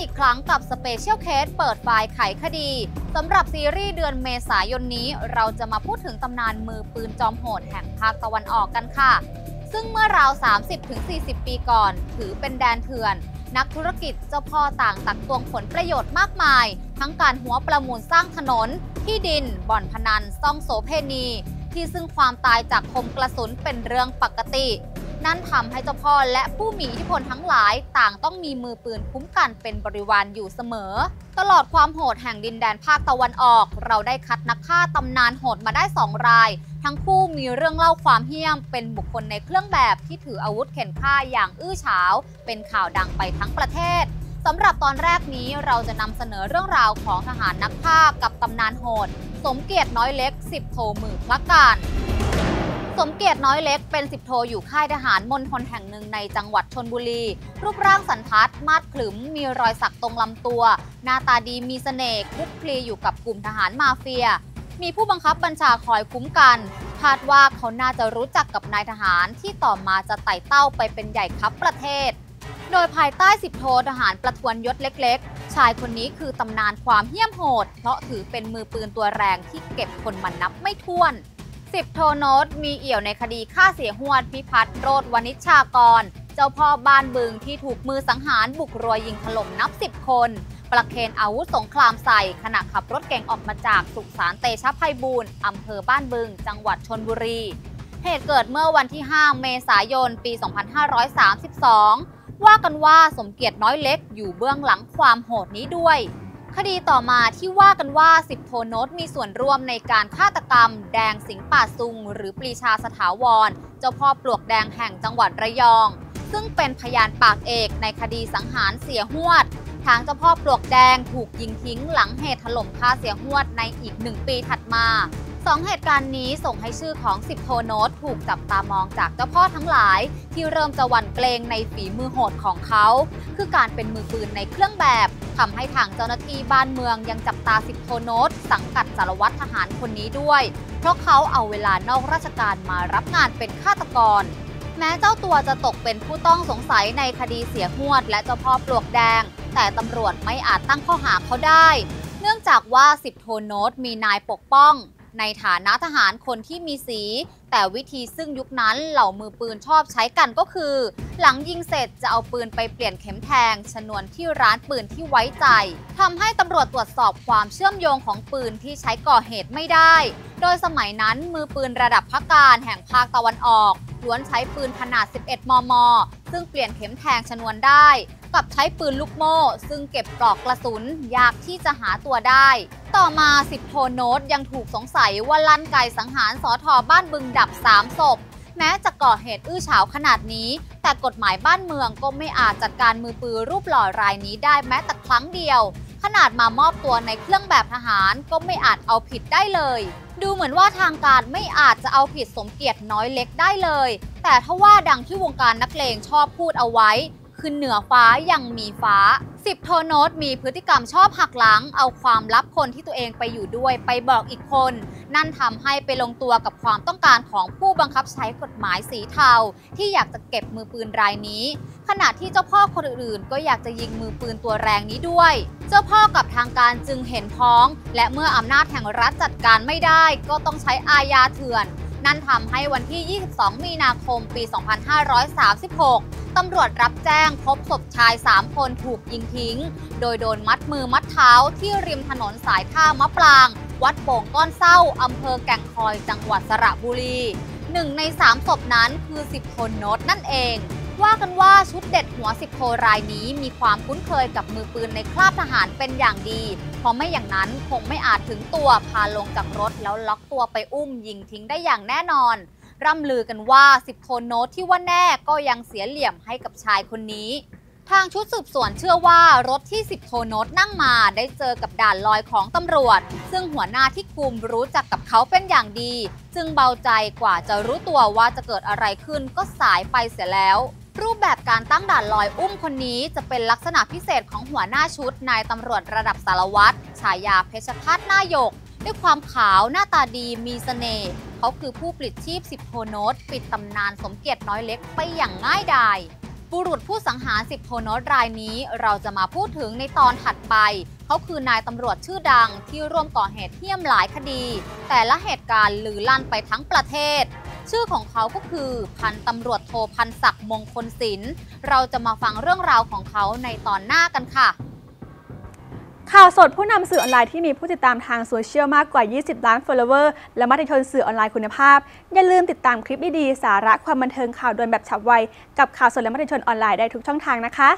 อีกครั้งกับ Special Case เปิดไฟล์ไขคดีสำหรับซีรีส์เดือนเมษายนนี้ เราจะมาพูดถึงตำนานมือปืนจอมโหดแห่งภาคตะวันออกกันค่ะ ซึ่งเมื่อราว 30-40 ปีก่อน ถือเป็นแดนเถื่อน นักธุรกิจเจ้าพ่อต่างตักตวงผลประโยชน์มากมาย ทั้งการฮั้วประมูลสร้างถนน ที่ดิน บ่อนพนันซ่องโสเภณี ที่ซึ่งความตายจากคมกระสุนเป็นเรื่องปกติ นั่นทำให้เจ้าพ่อและผู้มีอิทธิพลทั้งหลาย ต่างต้องมีมือปืนคุ้มกันเป็นบริวารอยู่เสมอ ตลอดความโหดแห่งดินแดนภาคตะวันออก เราได้คัดนักฆ่าตำนานโหดมาได้สองราย ทั้งคู่มีเรื่องเล่าความเหี้ยม เป็นบุคคลในเครื่องแบบที่ถืออาวุธเข็นฆ่าอย่างอื้อฉาว เป็นข่าวดังไปทั้งประเทศสำหรับตอนแรกนี้เราจะนำเสนอเรื่องราวของทหารนักฆ่ากับตำนานโหด สมเกียรติน้อยเล็กสิบโทมือพละการ สมเกียรติน้อยเล็กเป็นสิบโทอยู่ค่ายทหารมณฑลแห่งหนึ่งในจังหวัดชนบุรี รูปร่างสันทัด มาดขลึม มีรอยสักตรงลำตัว หน้าตาดีมีเสน่ห์คลุกคลีอยู่กับกลุ่มทหารมาเฟีย มีผู้บังคับบัญชาคอยคุ้มกันคาดว่าเขาน่าจะรู้จักกับนายทหารที่ต่อมาจะไต่เต้าไปเป็นใหญ่ครับประเทศ โดยภายใต้สิบโททหารประทวนยศเล็ก ๆ ชายคนนี้คือตำนานความเหี้ยมโหด เพราะถือเป็นมือปืนตัวแรงที่เก็บคนมันนับไม่ถ้วน สิบโทโนตมีเอี่ยวในคดีฆ่าเสียหวดพิพัฒน์โรดวณิชชากร เจ้าพ่อบ้านบึงที่ถูกมือสังหารบุกรัวยิงถล่มนับสิบคน ประเคนอาวุธสงครามใส่ขณะขับรถเก๋งออกมาจากสุขสารเตชะภัยบูรณ์อำเภอบ้านบึง จังหวัดชนบุรี เหตุเกิดเมื่อวันที่ 5 เมษายน ปี 2532 ว่ากันว่าสมเกียรติน้อยเล็กอยู่เบื้องหลังความโหดนี้ด้วย คดีต่อมาที่ว่ากันว่าสิบโทโนตมีส่วนร่วมในการฆาตกรรม แดงสิงป่าซุง หรือปรีชาสถาวร เจ้าพ่อปลวกแดงแห่งจังหวัดระยอง ซึ่งเป็นพยานปากเอกในคดีสังหารเสียหวด ทางเจ้าพ่อปลวกแดงถูกยิงทิ้งหลังเหตุถล่มฆ่าเสียหวดในอีกหนึ่งปีถัดมาสองเหตุการณ์นี้ส่งให้ชื่อของสิบโทโนตถูกจับตามองจากเจ้าพ่อทั้งหลาย ที่เริ่มจะหวั่นเกรงในฝีมือโหดของเขา คือการเป็นมือปืนในเครื่องแบบ ทำให้ทางเจ้าหน้าที่บ้านเมืองยังจับตาสิบโทโนตสังกัดสารวัตรทหารคนนี้ด้วย เพราะเขาเอาเวลานอกราชการมารับงานเป็นฆาตกร แม้เจ้าตัวจะตกเป็นผู้ต้องสงสัยในคดีเสียหวด และเจ้าพ่อปลวกแดง แต่ตำรวจไม่อาจตั้งข้อหาเขาได้ เนื่องจากว่าสิบโทโนตมีนายปกป้อง ในฐานะทหารคนที่มีสี แต่วิธีซึ่งยุคนั้นเหล่ามือปืนชอบใช้กันก็คือ หลังยิงเสร็จจะเอาปืนไปเปลี่ยนเข็มแทง ชนวนที่ร้านปืนที่ไว้ใจทำให้ตำรวจตรวจสอบความเชื่อมโยงของปืนที่ใช้ก่อเหตุไม่ได้ โดยสมัยนั้นมือปืนระดับพักการแห่งภาคตะวันออกล้วนใช้ปืนขนาด 11 มม ซึ่งเปลี่ยนเข็มแทงชนวนได้ กับใช้ปืนลูกโม่ ซึ่งเก็บปลอกกระสุนยากที่จะหาตัวได้ ต่อมาสิบโทโนตยังถูกสงสัยว่าลั่นไกสังหารสอทอบ้านบึงดับ 3 ศพ แม้จะก่อเหตุอื้อฉาวขนาดนี้ แต่กฎหมายบ้านเมืองก็ไม่อาจจัดการมือปืนรูปหล่อรายนี้ได้แม้แต่ครั้งเดียว ขนาดมามอบตัวในเครื่องแบบทหารก็ไม่อาจเอาผิดได้เลย ดูเหมือนว่าทางการไม่อาจจะเอาผิดสมเกียรติน้อยเล็กได้เลย แต่ถ้าว่าดังที่วงการนักเลงชอบพูดเอาไว้คือเหนือฟ้ายังมีฟ้า สิบโทโนตมีพฤติกรรมชอบหักหลัง เอาความลับคนที่ตัวเองไปอยู่ด้วย ไปบอกอีกคน นั่นทำให้ไปลงตัวกับความต้องการของผู้บังคับใช้กฎหมายสีเทา ที่อยากจะเก็บมือปืนรายนี้ ขณะที่เจ้าพ่อคนอื่นๆ ก็อยากจะยิงมือปืนตัวแรงนี้ด้วย เจ้าพ่อกับทางการจึงเห็นพ้อง และเมื่ออำนาจแห่งรัฐจัดการไม่ได้ ก็ต้องใช้อาญาเถื่อน นั่นทำให้วันที่ 22 มีนาคมปี 2536 ตำรวจรับแจ้งพบศพชาย 3 คนถูกยิงทิ้ง โดยโดนมัดมือมัดเท้าที่ริมถนนสายท่ามะปราง วัดโป่งก้อนเศร้าอำเภอแก่งคอยจังหวัดสระบุรีหนึ่งใน3ศพนั้นคือสิบคนโนตนั่นเอง ว่ากันว่าชุดเด็ดหัวสิบโทรายนี้มีความคุ้นเคยกับมือปืนในคราบทหารเป็นอย่างดี เพราะไม่อย่างนั้นคงไม่อาจถึงตัวพาลงจากรถแล้วล็อกตัวไปอุ้มยิงทิ้งได้อย่างแน่นอน ร่ำลือกันว่าสิบโทโนตที่ว่าแน่ก็ยังเสียเหลี่ยมให้กับชายคนนี้ทางชุดสืบสวนเชื่อว่ารถที่ 10 โทโนตนั่งมาได้เจอกับด่านลอยของตำรวจ ซึ่งหัวหน้าที่คุมรู้จักกับเขาเป็นอย่างดี จึงเบาใจกว่าจะรู้ตัวว่าจะเกิดอะไรขึ้นก็สายไปเสียแล้ว รูปแบบการตั้งด่านลอยอุ้มคนนี้จะเป็นลักษณะพิเศษของหัวหน้าชุดนายตำรวจระดับสารวัตรฉายาเพชรทัศน์หน้าหยก ด้วยความขาวหน้าตาดีมีเสน่ห์เขาคือผู้ปลิดชีพ10โทโนตปิดตำนานสมเกียรติน้อยเล็กไปอย่างง่ายดายบุรุษผู้สังหารสิบโทโนตรายนี้เราจะมาพูดถึงในตอนถัดไป เขาคือนายตำรวจชื่อดังที่ร่วมก่อเหตุเที่ยมหลายคดี แต่ละเหตุการณ์ลือลั่นไปทั้งประเทศ ชื่อของเขาก็คือพันตำรวจโทพันศักดิ์มงคลศิลป์เราจะมาฟังเรื่องราวของเขาในตอนหน้ากันค่ะ ข่าวสดผู้นำสื่อออนไลน์ที่มีผู้ติดตามทางโซเชียลมากกว่า 20 ล้าน follower และมติชนสื่อออนไลน์คุณภาพ อย่าลืมติดตามคลิปดีๆสาระความบันเทิงข่าวด่วนแบบฉับไว กับข่าวสดและมติชนออนไลน์ได้ทุกช่องทางนะคะ